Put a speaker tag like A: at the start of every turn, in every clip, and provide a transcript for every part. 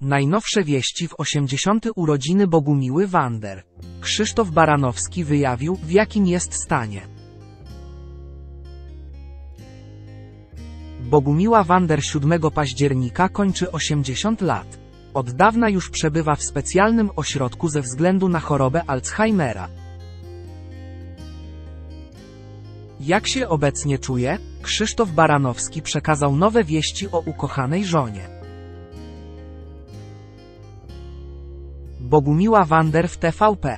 A: Najnowsze wieści w 80. urodziny Bogumiły Wander. Krzysztof Baranowski wyjawił, w jakim jest stanie. Bogumiła Wander 7 października kończy 80 lat. Od dawna już przebywa w specjalnym ośrodku ze względu na chorobę Alzheimera. Jak się obecnie czuje? Krzysztof Baranowski przekazał nowe wieści o ukochanej żonie. Bogumiła Wander w TVP.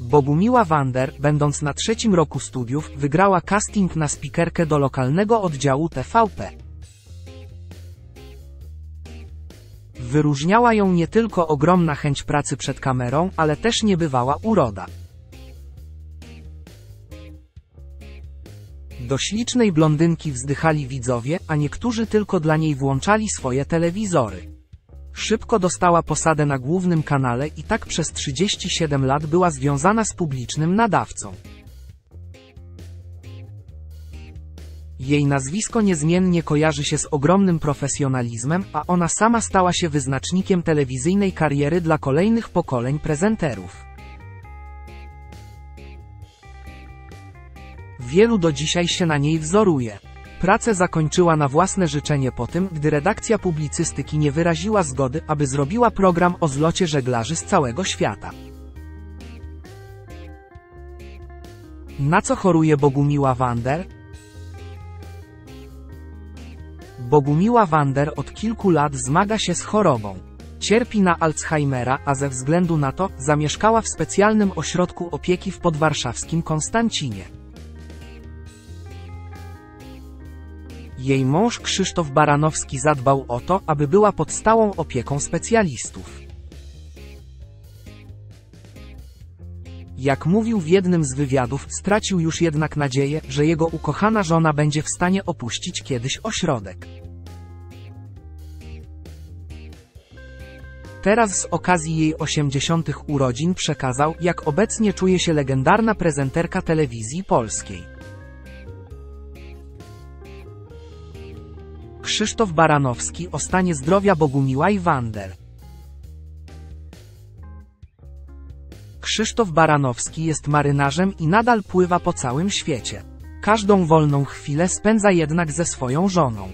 A: Bogumiła Wander, będąc na trzecim roku studiów, wygrała casting na spikerkę do lokalnego oddziału TVP. Wyróżniała ją nie tylko ogromna chęć pracy przed kamerą, ale też niebywała uroda. Do ślicznej blondynki wzdychali widzowie, a niektórzy tylko dla niej włączali swoje telewizory. Szybko dostała posadę na głównym kanale i tak przez 37 lat była związana z publicznym nadawcą. Jej nazwisko niezmiennie kojarzy się z ogromnym profesjonalizmem, a ona sama stała się wyznacznikiem telewizyjnej kariery dla kolejnych pokoleń prezenterów. Wielu do dzisiaj się na niej wzoruje. Pracę zakończyła na własne życzenie po tym, gdy redakcja publicystyki nie wyraziła zgody, aby zrobiła program o zlocie żeglarzy z całego świata. Na co choruje Bogumiła Wander? Bogumiła Wander od kilku lat zmaga się z chorobą. Cierpi na Alzheimera, a ze względu na to zamieszkała w specjalnym ośrodku opieki w podwarszawskim Konstancinie. Jej mąż Krzysztof Baranowski zadbał o to, aby była pod stałą opieką specjalistów. Jak mówił w jednym z wywiadów, stracił już jednak nadzieję, że jego ukochana żona będzie w stanie opuścić kiedyś ośrodek. Teraz z okazji jej 80. urodzin przekazał, jak obecnie czuje się legendarna prezenterka telewizji polskiej. Krzysztof Baranowski o stanie zdrowia Bogumiła i Wander. Krzysztof Baranowski jest marynarzem i nadal pływa po całym świecie. Każdą wolną chwilę spędza jednak ze swoją żoną.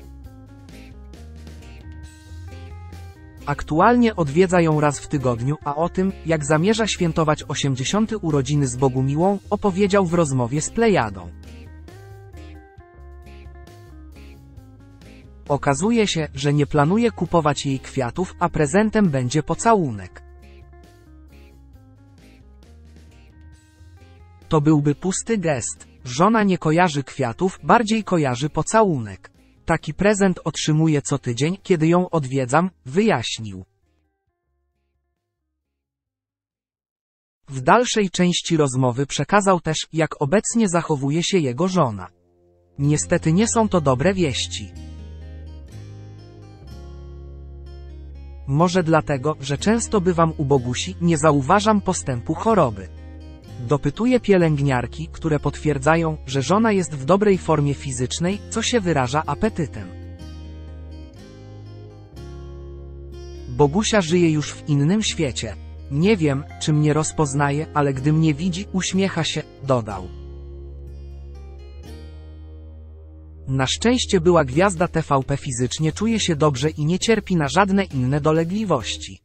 A: Aktualnie odwiedza ją raz w tygodniu, a o tym, jak zamierza świętować 80. urodziny z Bogumiłą, opowiedział w rozmowie z Plejadą. Okazuje się, że nie planuje kupować jej kwiatów, a prezentem będzie pocałunek. To byłby pusty gest. Żona nie kojarzy kwiatów, bardziej kojarzy pocałunek. Taki prezent otrzymuję co tydzień, kiedy ją odwiedzam, wyjaśnił. W dalszej części rozmowy przekazał też, jak obecnie zachowuje się jego żona. Niestety nie są to dobre wieści. Może dlatego, że często bywam u Bogusi, nie zauważam postępu choroby. Dopytuję pielęgniarki, które potwierdzają, że żona jest w dobrej formie fizycznej, co się wyraża apetytem. Bogusia żyje już w innym świecie. Nie wiem, czy mnie rozpoznaje, ale gdy mnie widzi, uśmiecha się, dodał. Na szczęście była gwiazda TVP fizycznie czuje się dobrze i nie cierpi na żadne inne dolegliwości.